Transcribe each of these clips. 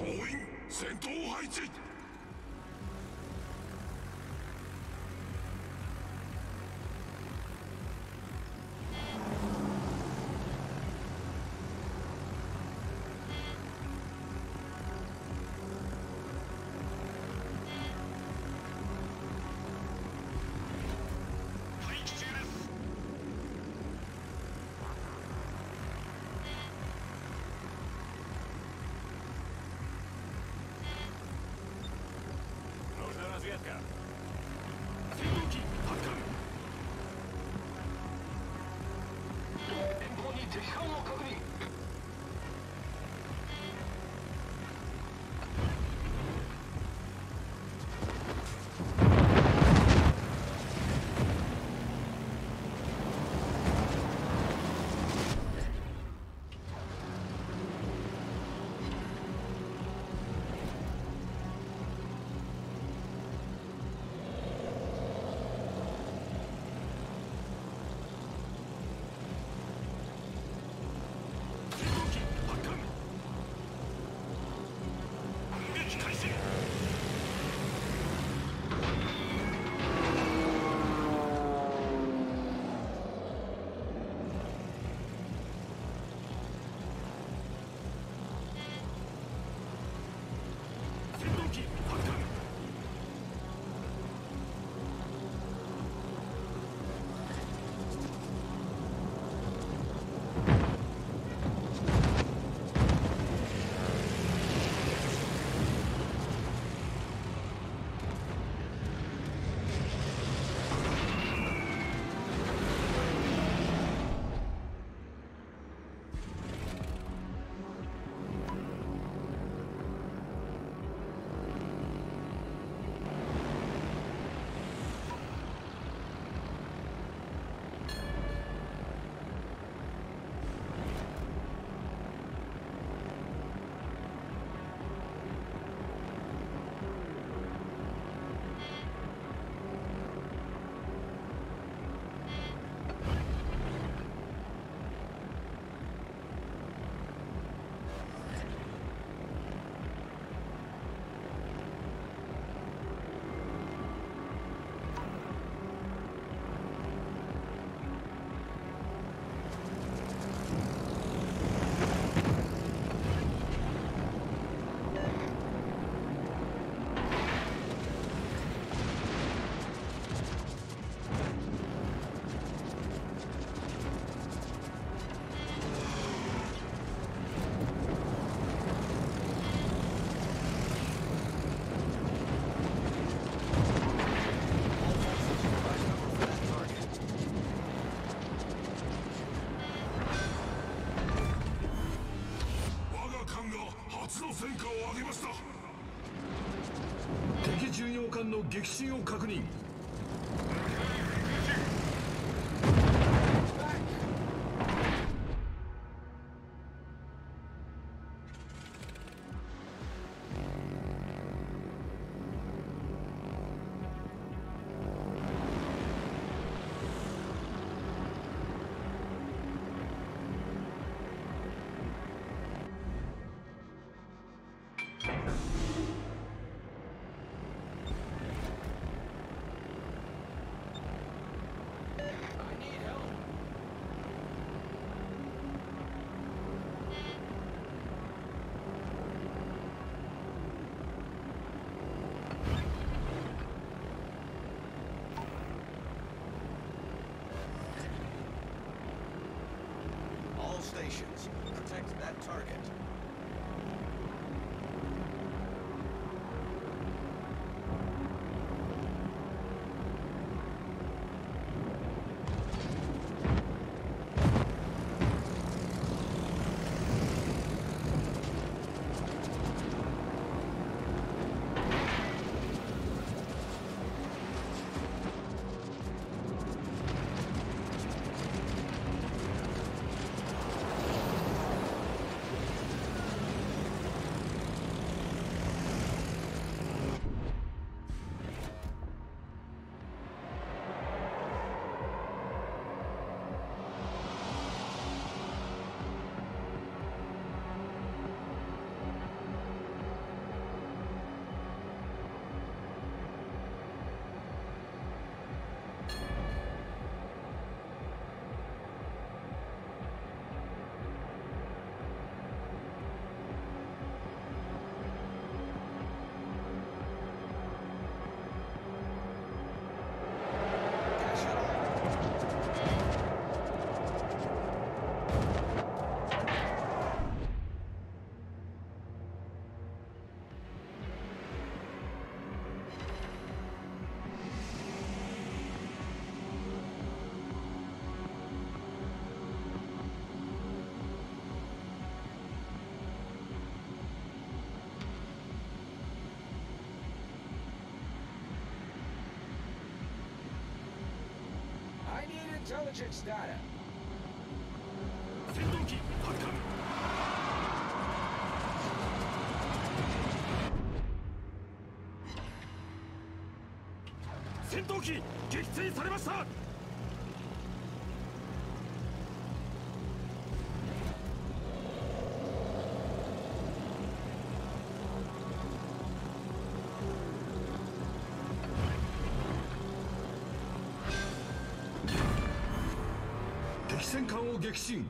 総員戦闘配置艦の撃沈を operations. Protect that target. Intelligence data. 戦闘機発艦戦闘機撃墜されました戦艦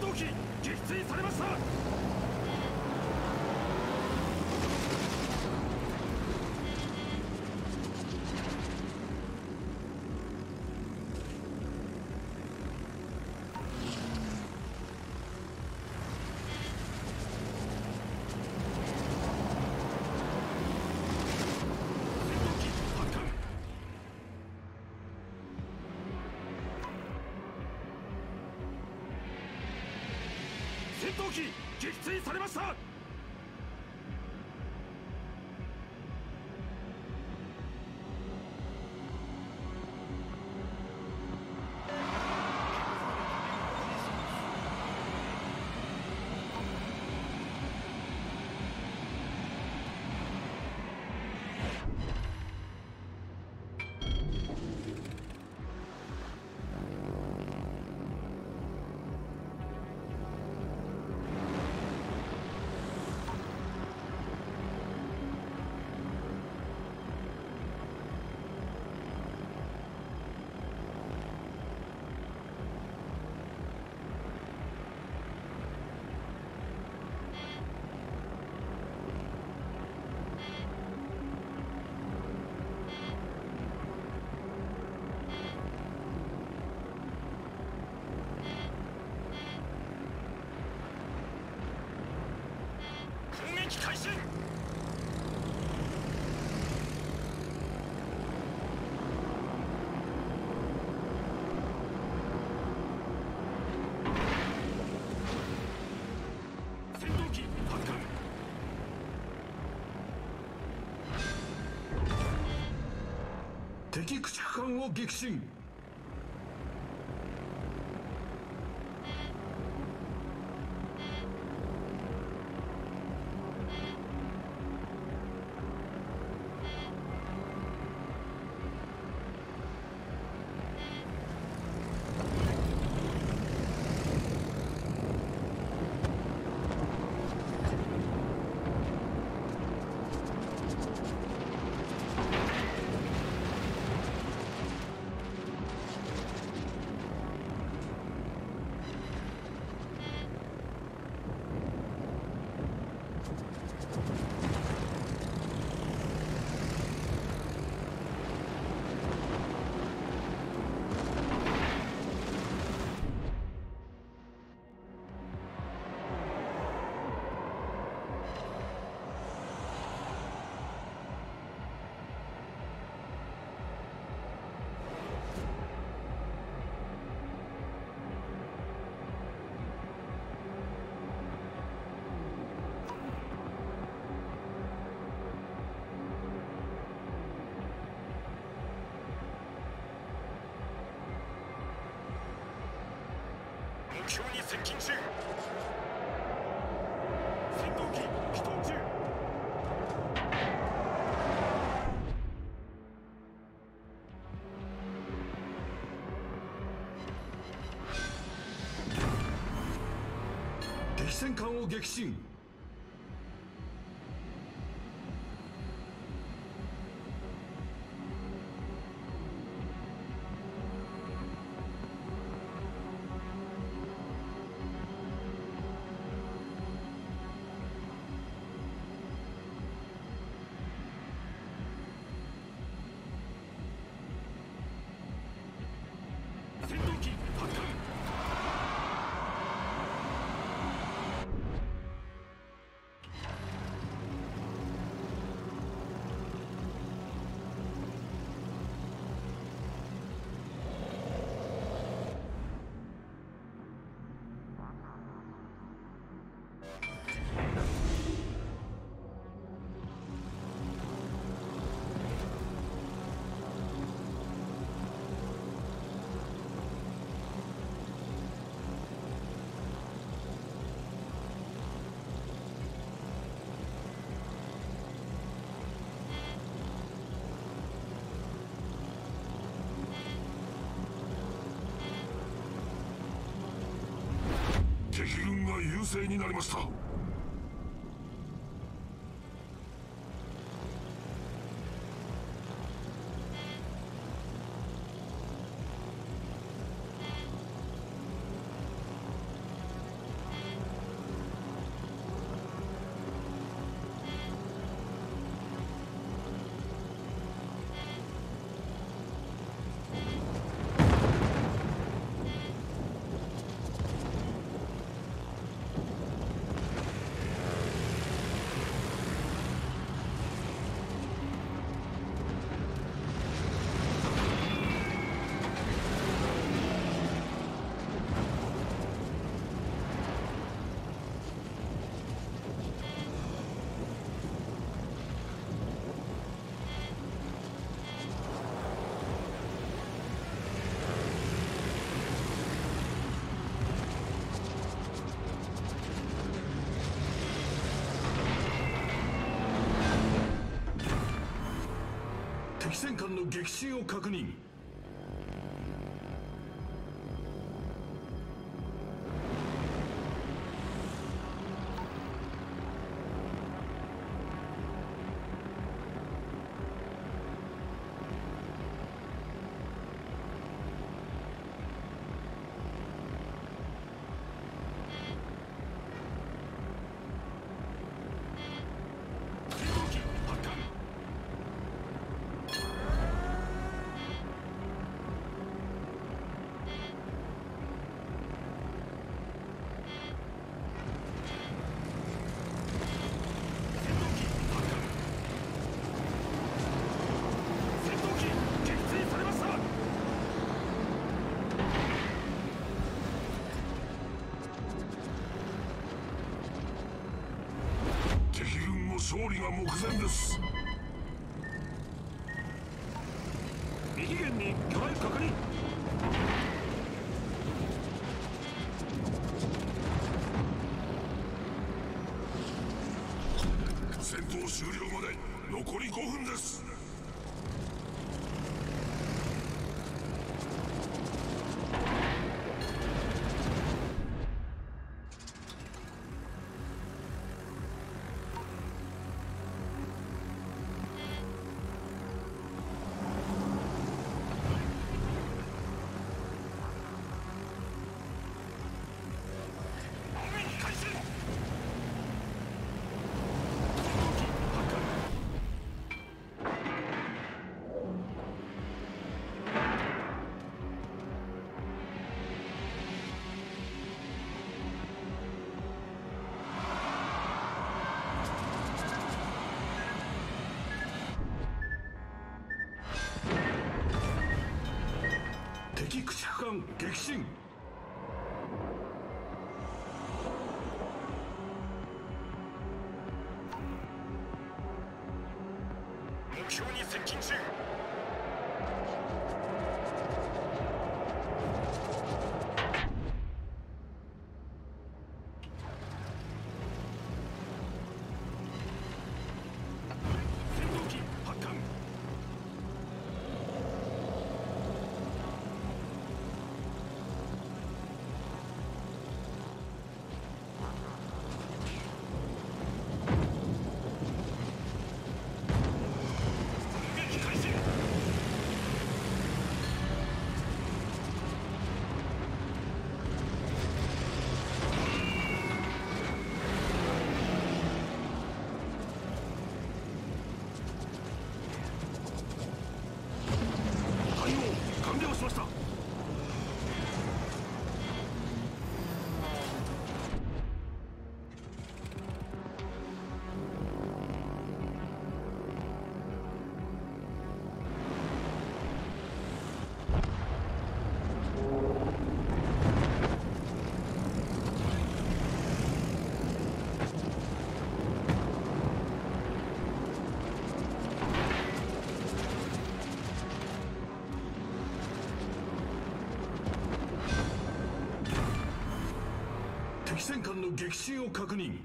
闘機撃墜されました。墜敵駆逐艦を撃沈。標に接近中。戦闘機起動中。敵戦艦を撃沈成になりました。戦艦の撃沈を確認。勝利が目前です。右舷に魚雷確認戦闘終了まで残り5分です敵駆逐艦撃戦艦の撃沈を確認。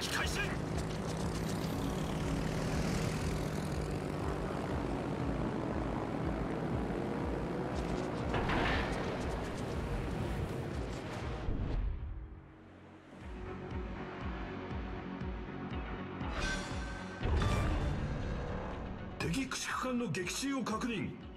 撃開始敵駆逐艦の撃沈を確認。